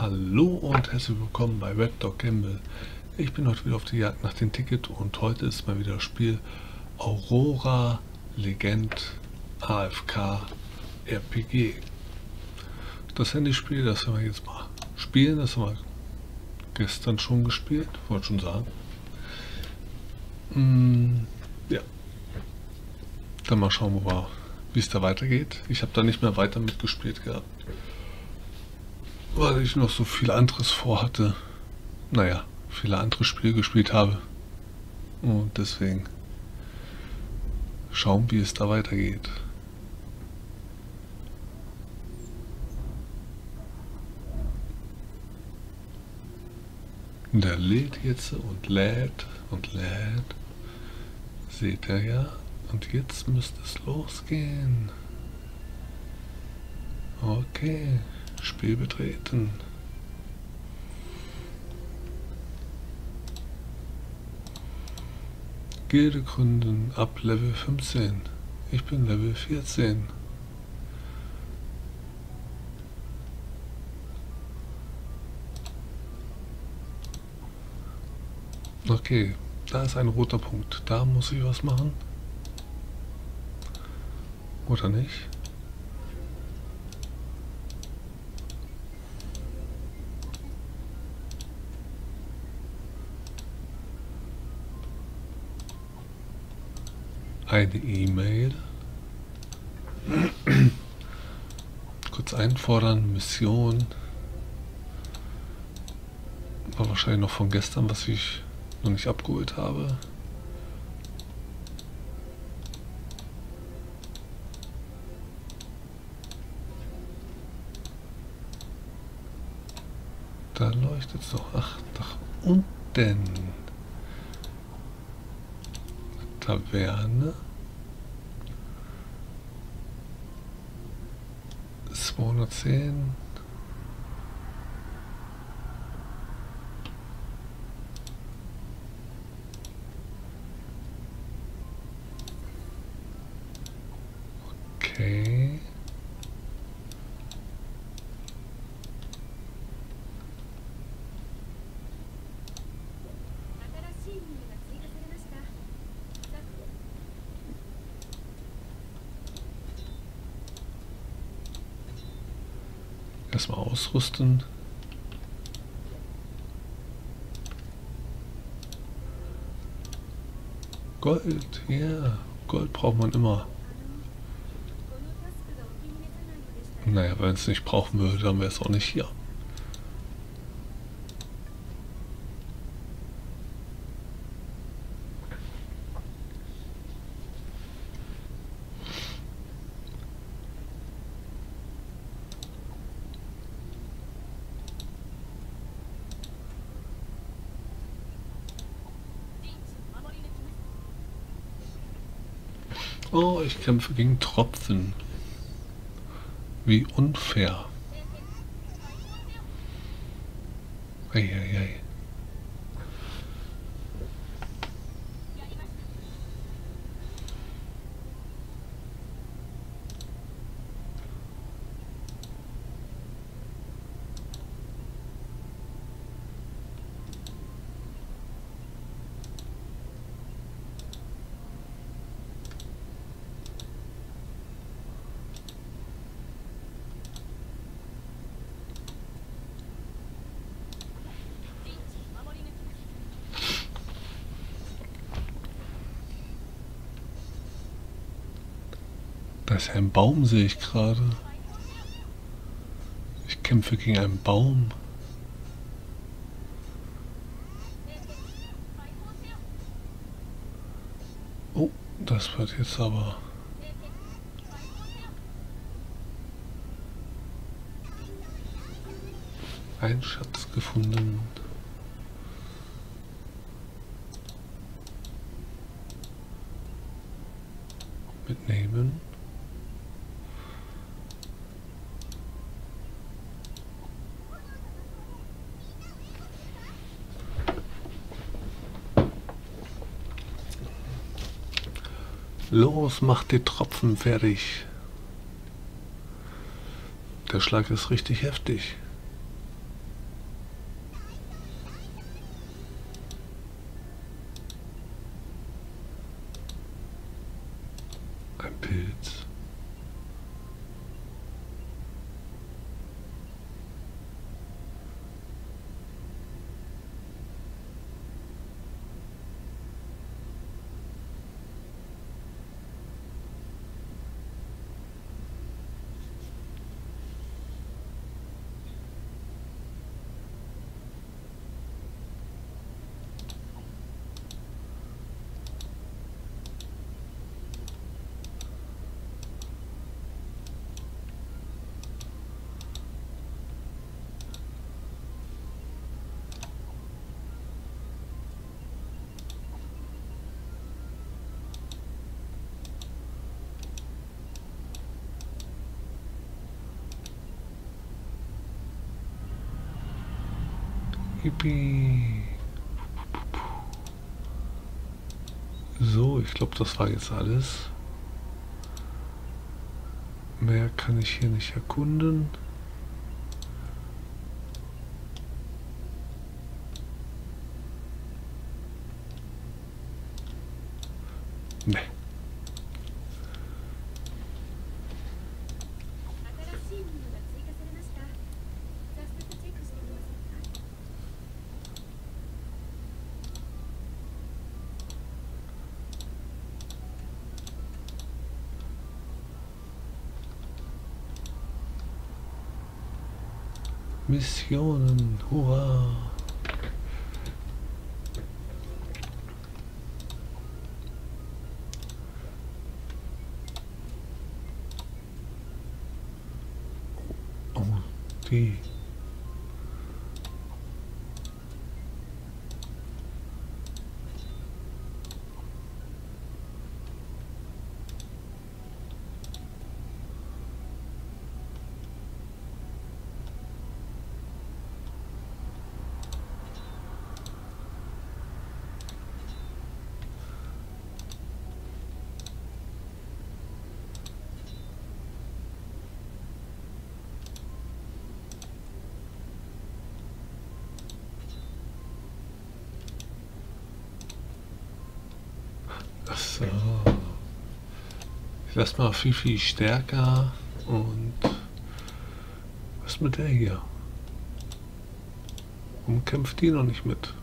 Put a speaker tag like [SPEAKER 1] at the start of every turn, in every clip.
[SPEAKER 1] Hallo und herzlich willkommen bei Red Dog Gamble. Ich bin heute wieder auf der Jagd nach dem Ticket und heute ist mal wieder das Spiel Aurora Legend AFK RPG. Das Handyspiel, das wir jetzt mal spielen, das haben wir gestern schon gespielt, wollte schon sagen. Hm, ja. Dann mal schauen, wie es da weitergeht. Ich habe da nicht mehr weiter mitgespielt gehabt weil ich noch so viel anderes vorhatte. Naja, viele andere Spiele gespielt habe. Und deswegen schauen, wie es da weitergeht. Der lädt jetzt und lädt und lädt. Seht ihr ja? Und jetzt müsste es losgehen. Okay. Spiel betreten. Gilde gründen ab Level 15. Ich bin Level 14. Okay, da ist ein roter Punkt. Da muss ich was machen. Oder nicht? eine E-Mail. Kurz einfordern, Mission. War wahrscheinlich noch von gestern, was ich noch nicht abgeholt habe. Da leuchtet es doch. Ach, nach unten. Taverne. 210. Okay. Erstmal ausrüsten. Gold, ja, yeah. Gold braucht man immer. Naja, wenn es nicht brauchen würde, dann wäre es auch nicht hier. Oh, ich kämpfe gegen Tropfen. Wie unfair. Eieiei. Da ist ein Baum, sehe ich gerade. Ich kämpfe gegen einen Baum. Oh, das wird jetzt aber... Ein Schatz gefunden. Mitnehmen. Los, mach die Tropfen fertig. Der Schlag ist richtig heftig. Ein Pilz. Yippie. So, ich glaube, das war jetzt alles. Mehr kann ich hier nicht erkunden. Nee. Missionen, hurra! Oh, die. Ach so. Ich lass mal Fifi stärker und was mit der hier? Warum kämpft die noch nicht mit?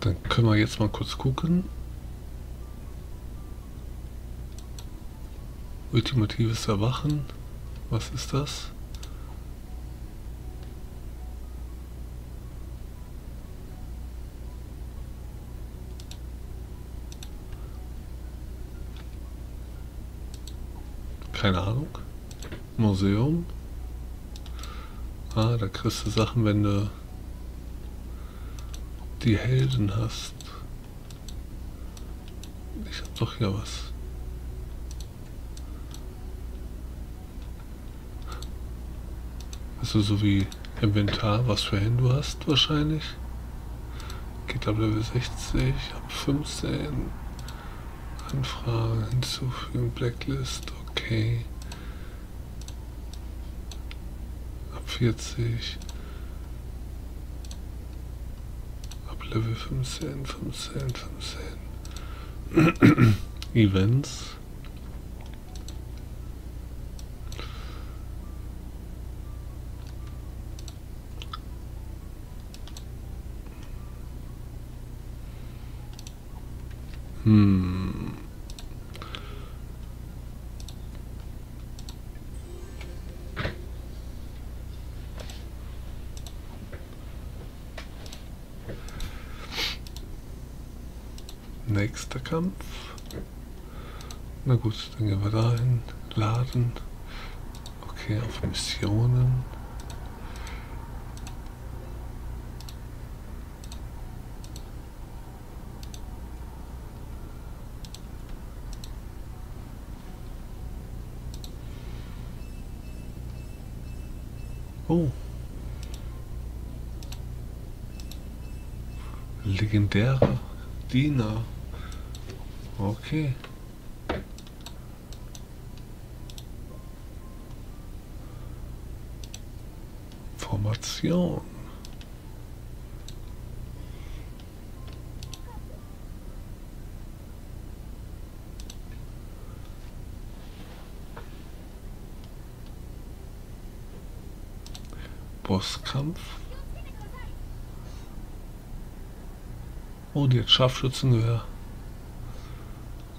[SPEAKER 1] Dann können wir jetzt mal kurz gucken. Ultimatives Erwachen. Was ist das? Keine Ahnung. Museum. Ah, da kriegst du Sachen, wenn du die Helden hast. Ich hab doch hier was. Also so wie Inventar, was für Helden du hast wahrscheinlich. Geht ab Level 60, ab 15. Anfragen hinzufügen, Blacklist, okay. Ab 40. Ab Level 15, 15, 15. Events. Hm. Nächster Kampf. Na gut, dann gehen wir dahin. Laden. Okay, auf Missionen. Oh. Legendärer Diener. Okay. Formation. Bosskampf. Die hat Scharfschützengewehr.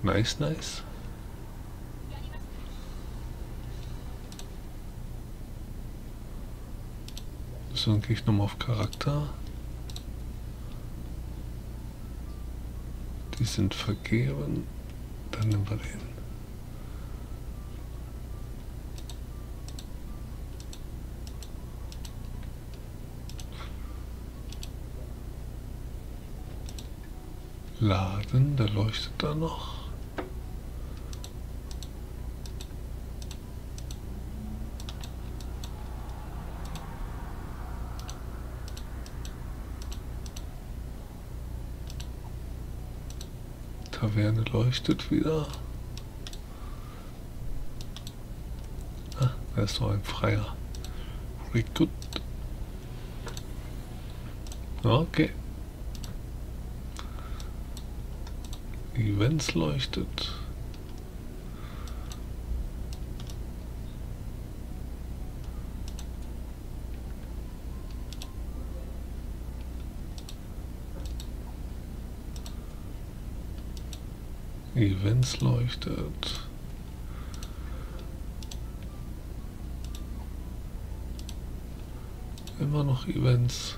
[SPEAKER 1] Nice, nice. So, dann gehe ich nochmal auf Charakter. Die sind vergeben. Dann nehmen wir den. Laden, der leuchtet da noch. Taverne leuchtet wieder. Ah, da ist noch ein Freier. Gut. Okay. Events leuchtet. Events leuchtet. Immer noch Events.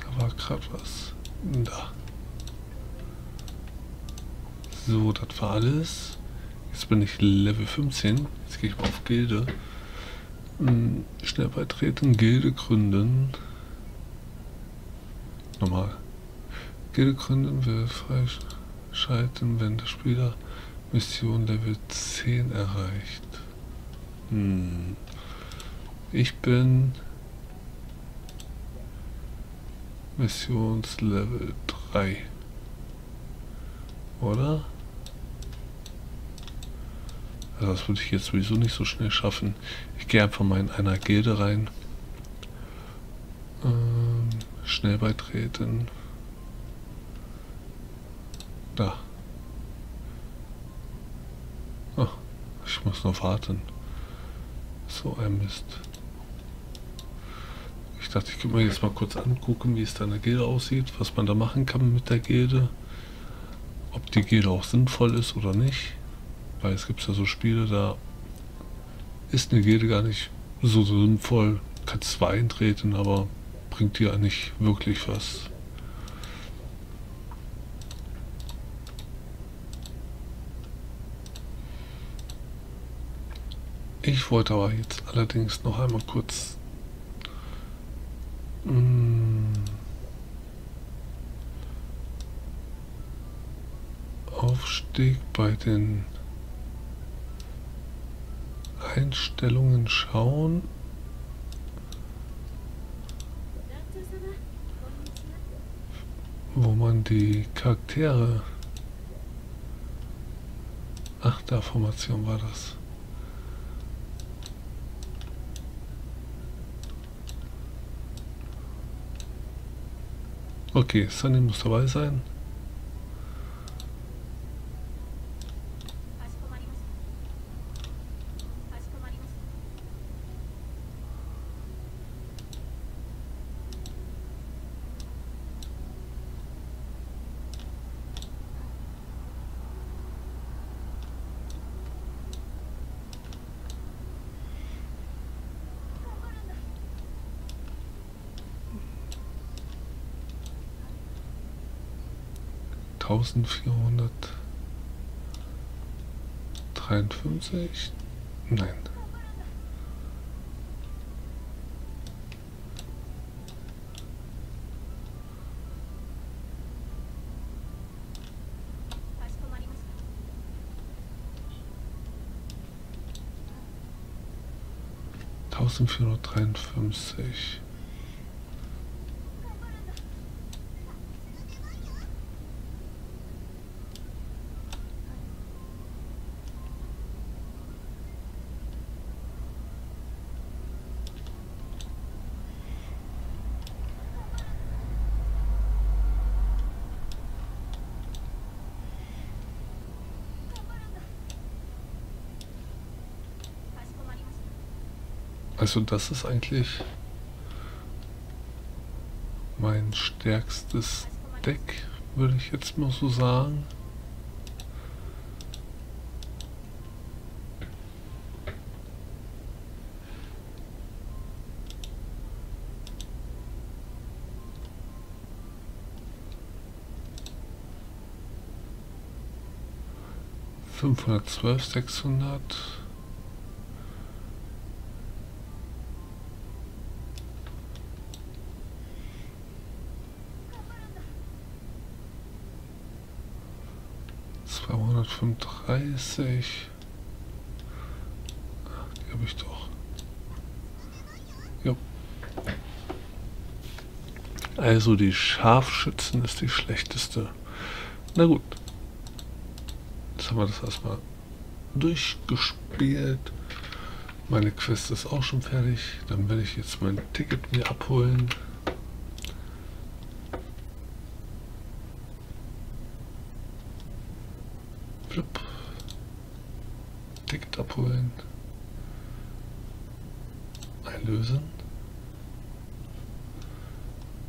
[SPEAKER 1] Da war gerade was. Da. So, das war alles. Jetzt bin ich Level 15. Jetzt gehe ich mal auf Gilde. Hm, schnell beitreten, Gilde gründen. Nochmal. Gilde gründen will freischalten, wenn der Spieler Mission Level 10 erreicht. Hm. Ich bin Missionslevel 3. Oder? Also das würde ich jetzt sowieso nicht so schnell schaffen. Ich gehe einfach mal in einer Gilde rein. Ähm, schnell beitreten. Da. Oh, ich muss noch warten. So ein Mist. Ich dachte, ich könnte mir jetzt mal kurz angucken, wie es da in der Gilde aussieht, was man da machen kann mit der Gilde. Ob die Gilde auch sinnvoll ist oder nicht. Weil es gibt ja so Spiele, da ist eine Gilde gar nicht so sinnvoll. Kannst zwar eintreten, aber bringt dir nicht wirklich was. Ich wollte aber jetzt allerdings noch einmal kurz mm, Aufstieg bei den Einstellungen schauen. Wo man die Charaktere... Ach, da Formation war das. Okay, Sunny muss dabei sein. 1400 53? Nein. Tausendvierhundertdreiundfünfzig. Also das ist eigentlich mein stärkstes Deck, würde ich jetzt mal so sagen. Fünfhundertzwölf, sechshundert. 235. Die habe ich doch. Jo. Also die Scharfschützen ist die schlechteste. Na gut. Jetzt haben wir das erstmal durchgespielt. Meine Quest ist auch schon fertig. Dann werde ich jetzt mein Ticket mir abholen. Blub. Ticket abholen. Einlösen.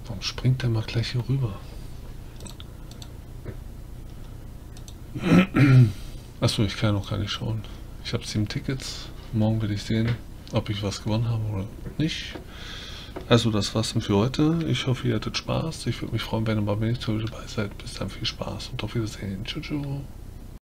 [SPEAKER 1] Warum springt der mal gleich hier rüber? Achso, ich kann noch gar nicht schauen. Ich habe sieben Tickets. Morgen werde ich sehen, ob ich was gewonnen habe oder nicht. Also das war's dann für heute. Ich hoffe, ihr hattet Spaß. Ich würde mich freuen, wenn ihr mal mit dabei seid. Bis dann viel Spaß und auf Wiedersehen. Tschüss.